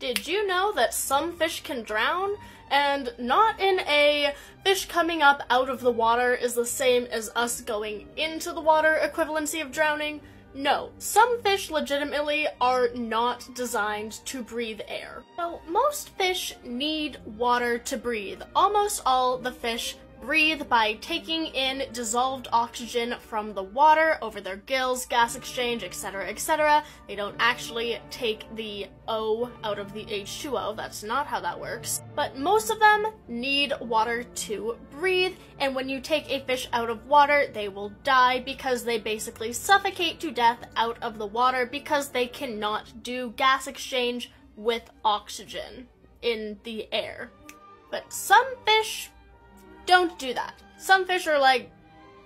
Did you know that some fish can drown? And not in a fish coming up out of the water is the same as us going into the water equivalency of drowning. No, some fish legitimately are not designed to breathe air. So most fish need water to breathe. Almost all the fish breathe by taking in dissolved oxygen from the water over their gills, gas exchange, etc., etc. They don't actually take the O out of the H2O, that's not how that works. But most of them need water to breathe, and when you take a fish out of water, they will die because they basically suffocate to death out of the water because they cannot do gas exchange with oxygen in the air. But some fish don't do that. Some fish are like,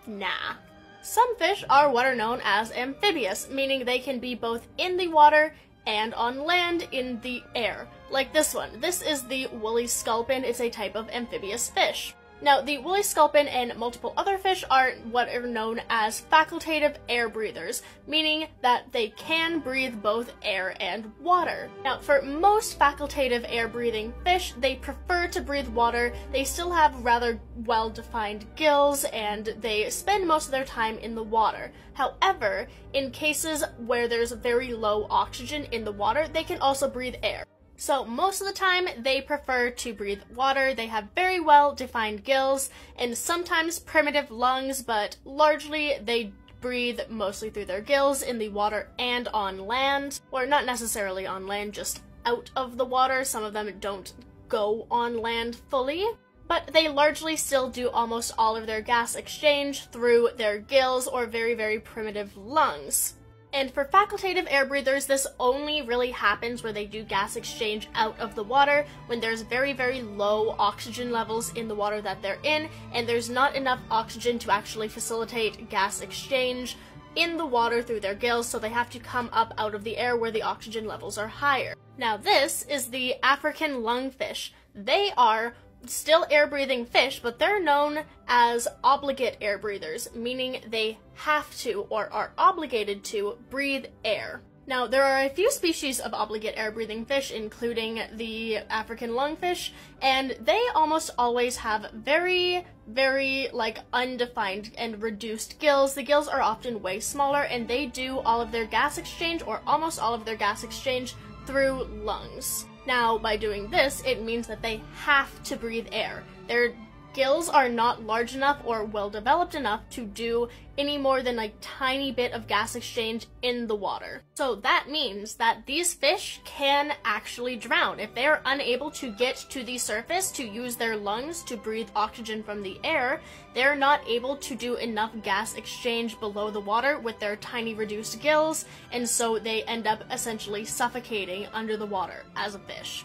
nah. Some fish are what are known as amphibious, meaning they can be both in the water and on land in the air. Like this one. This is the woolly sculpin. It's a type of amphibious fish. Now, the woolly sculpin and multiple other fish are what are known as facultative air breathers, meaning that they can breathe both air and water. Now, for most facultative air breathing fish, they prefer to breathe water. They still have rather well defined gills and they spend most of their time in the water. However, in cases where there's very low oxygen in the water, they can also breathe air. So most of the time they prefer to breathe water. They have very well defined gills and sometimes primitive lungs, but largely they breathe mostly through their gills in the water and on land, or not necessarily on land, just out of the water. Some of them don't go on land fully. But they largely still do almost all of their gas exchange through their gills or very, very primitive lungs. And for facultative air breathers, this only really happens where they do gas exchange out of the water when there's very, very low oxygen levels in the water that they're in, and there's not enough oxygen to actually facilitate gas exchange in the water through their gills, so they have to come up out of the air where the oxygen levels are higher. Now, this is the African lungfish. They are still air breathing fish, but they're known as obligate air breathers, meaning they have to or are obligated to breathe air. Now, there are a few species of obligate air breathing fish, including the African lungfish, and they almost always have very, very, like, undefined and reduced gills. The gills are often way smaller, and they do all of their gas exchange, or almost all of their gas exchange, through lungs. Now, by doing this, it means that they have to breathe air. Their gills are not large enough or well developed enough to do any more than a tiny bit of gas exchange in the water. So that means that these fish can actually drown. If they are unable to get to the surface to use their lungs to breathe oxygen from the air, they're not able to do enough gas exchange below the water with their tiny reduced gills, and so they end up essentially suffocating under the water as a fish.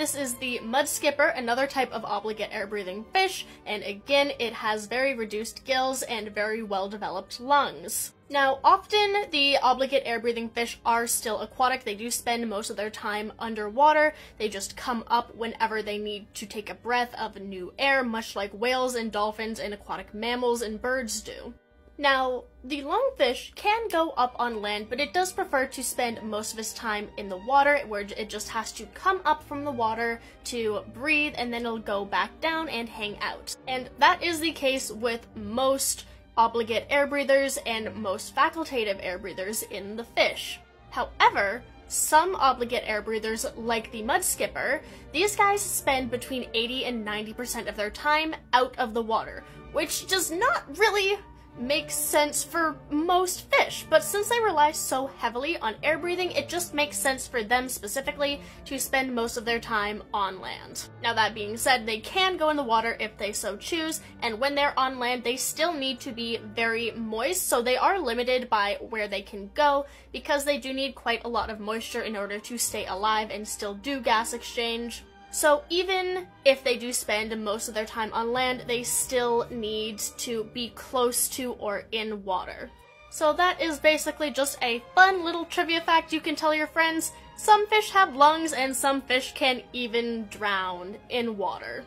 This is the mud skipper, another type of obligate air-breathing fish, and again, it has very reduced gills and very well-developed lungs. Now, often the obligate air-breathing fish are still aquatic. They do spend most of their time underwater. They just come up whenever they need to take a breath of new air, much like whales and dolphins and aquatic mammals and birds do. Now, the lungfish can go up on land, but it does prefer to spend most of its time in the water, where it just has to come up from the water to breathe, and then it'll go back down and hang out. And that is the case with most obligate air breathers and most facultative air breathers in the fish. However, some obligate air breathers, like the mud skipper, these guys spend between 80 and 90% of their time out of the water, which does not really makes sense for most fish, but since they rely so heavily on air breathing, it just makes sense for them specifically to spend most of their time on land. Now that being said, they can go in the water if they so choose, and when they're on land, they still need to be very moist, so they are limited by where they can go because they do need quite a lot of moisture in order to stay alive and still do gas exchange. So even if they do spend most of their time on land, they still need to be close to or in water. So that is basically just a fun little trivia fact you can tell your friends. Some fish have lungs and some fish can even drown in water.